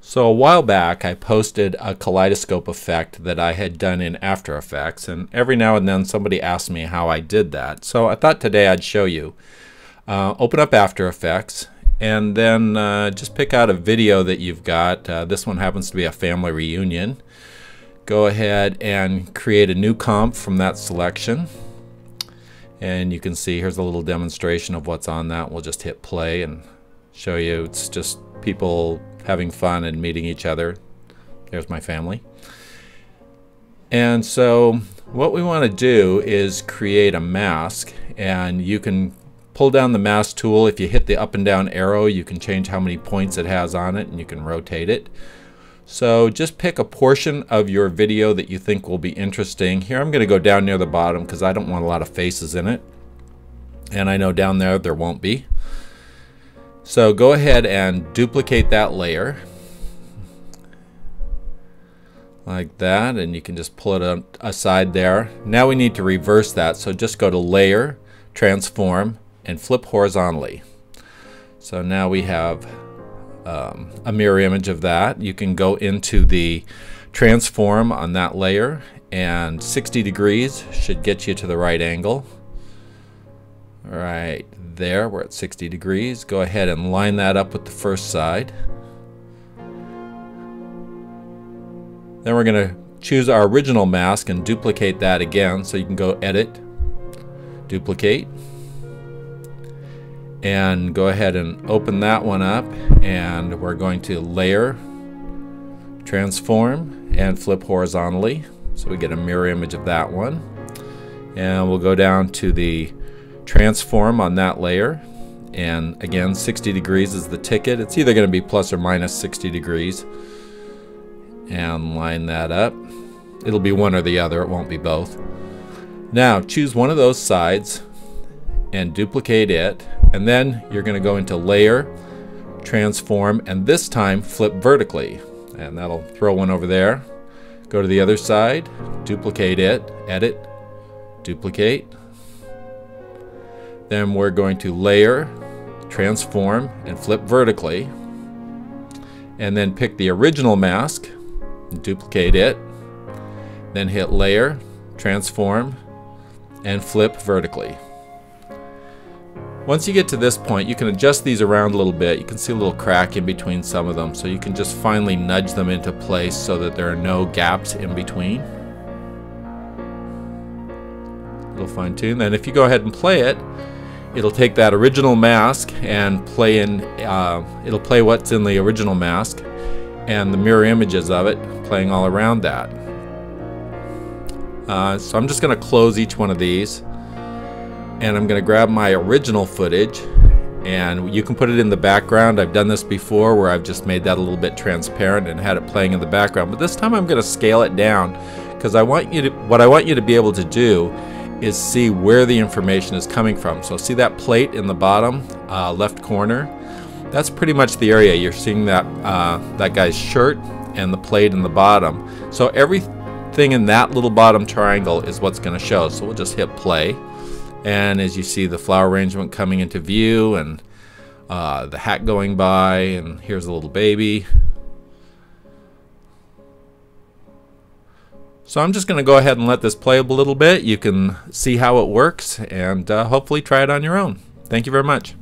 So a while back I posted a kaleidoscope effect that I had done in After Effects and every now and then somebody asked me how I did that. So I thought today I'd show you. Uh, open up After Effects and then uh, just pick out a video that you've got. Uh, this one happens to be a family reunion. Go ahead and create a new comp from that selection. And you can see here's a little demonstration of what's on that. We'll just hit play and show you. It's just people having fun and meeting each other. There's my family. And so what we want to do is create a mask and you can pull down the mask tool. If you hit the up and down arrow you can change how many points it has on it and you can rotate it. So just pick a portion of your video that you think will be interesting. Here I'm going to go down near the bottom because I don't want a lot of faces in it. And I know down there there won't be. So go ahead and duplicate that layer like that and you can just pull it aside there. Now we need to reverse that so just go to layer, transform and flip horizontally. So now we have um, a mirror image of that. You can go into the transform on that layer and 60 degrees should get you to the right angle. Right there, we're at 60 degrees. Go ahead and line that up with the first side. Then we're going to choose our original mask and duplicate that again. So you can go Edit, Duplicate, and go ahead and open that one up. And we're going to Layer, Transform, and Flip horizontally. So we get a mirror image of that one. And we'll go down to the transform on that layer. And again 60 degrees is the ticket. It's either going to be plus or minus 60 degrees. And line that up. It'll be one or the other. It won't be both. Now choose one of those sides and duplicate it. And then you're going to go into layer transform and this time flip vertically. And that'll throw one over there. Go to the other side duplicate it edit duplicate then we're going to layer, transform, and flip vertically. And then pick the original mask, duplicate it, then hit layer, transform, and flip vertically. Once you get to this point, you can adjust these around a little bit. You can see a little crack in between some of them, so you can just finally nudge them into place so that there are no gaps in between. A little fine tune. Then if you go ahead and play it, it'll take that original mask and play in uh, it'll play what's in the original mask and the mirror images of it playing all around that. Uh, so I'm just gonna close each one of these and I'm gonna grab my original footage and you can put it in the background. I've done this before where I've just made that a little bit transparent and had it playing in the background but this time I'm gonna scale it down because I want you to what I want you to be able to do is see where the information is coming from. So see that plate in the bottom uh, left corner? That's pretty much the area. You're seeing that, uh, that guy's shirt and the plate in the bottom. So everything in that little bottom triangle is what's going to show. So we'll just hit play. And as you see the flower arrangement coming into view and uh, the hat going by and here's a little baby. So I'm just going to go ahead and let this play a little bit. You can see how it works and uh, hopefully try it on your own. Thank you very much.